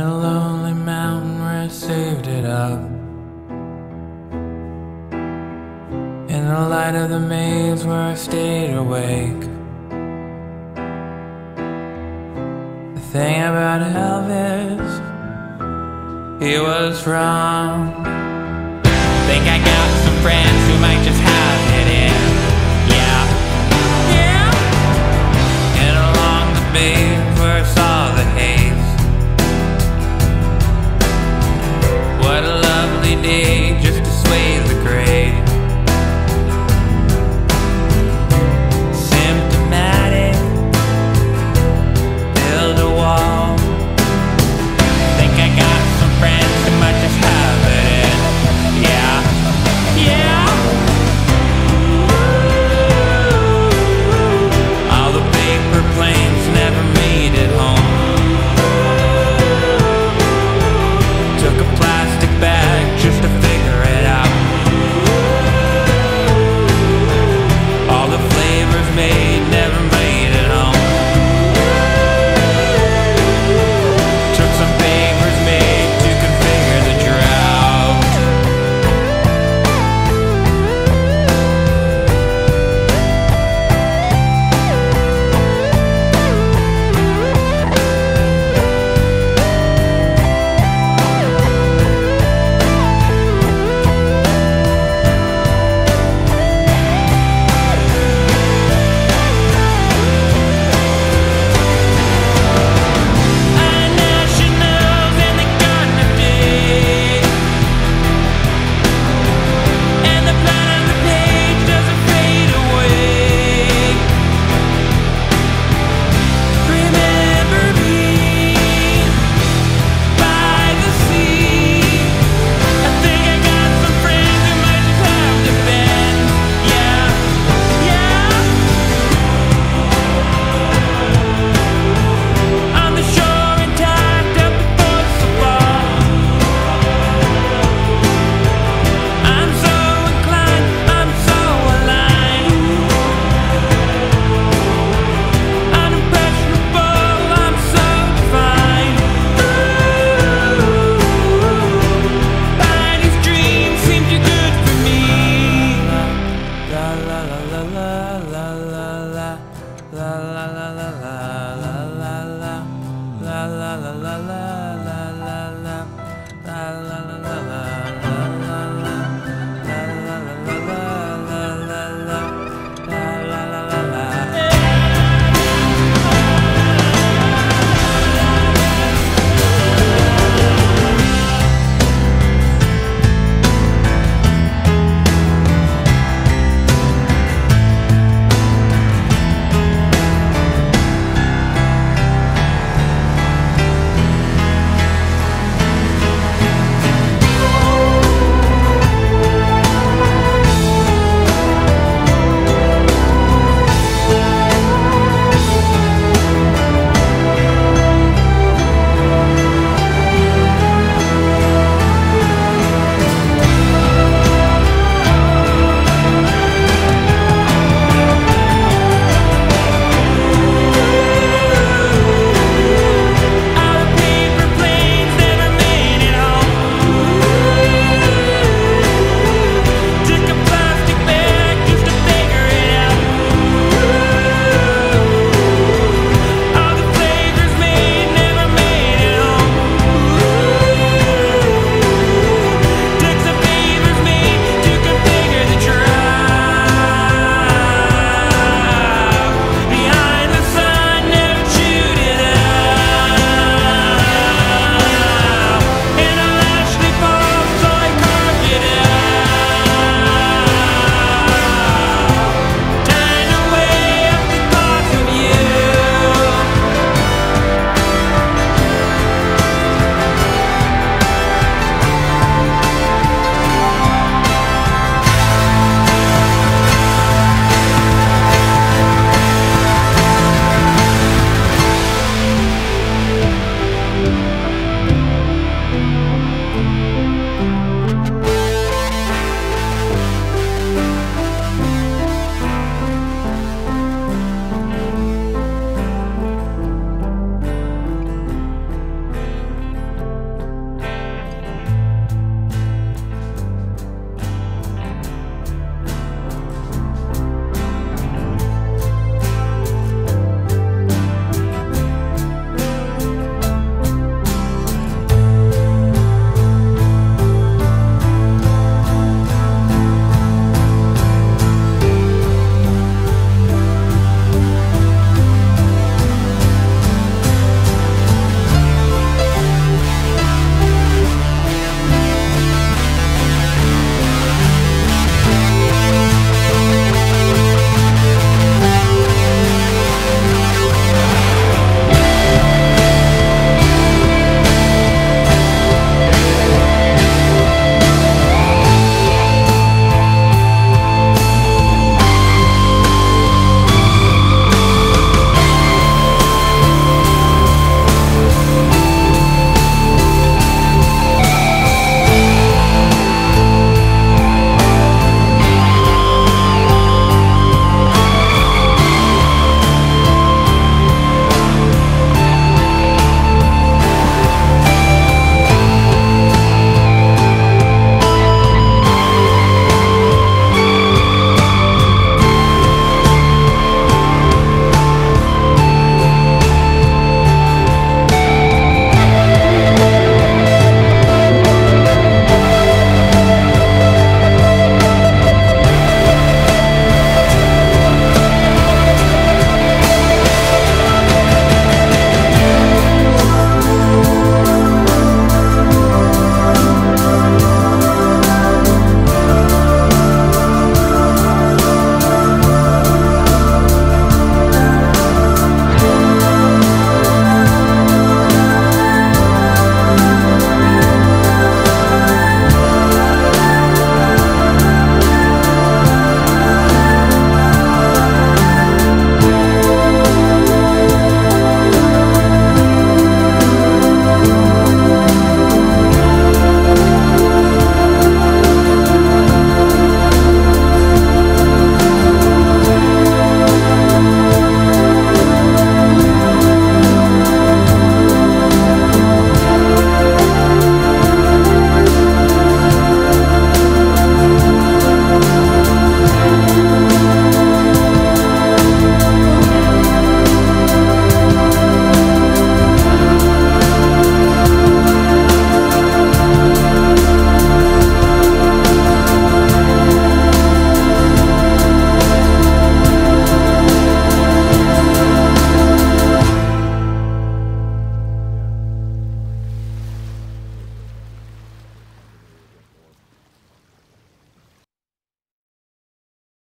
a lonely mountain where I saved it up. In the light of the maze where I stayed awake. The thing about Elvis, he was wrong. Think I got some friends who might just have it in. Yeah. Yeah. And along the bay.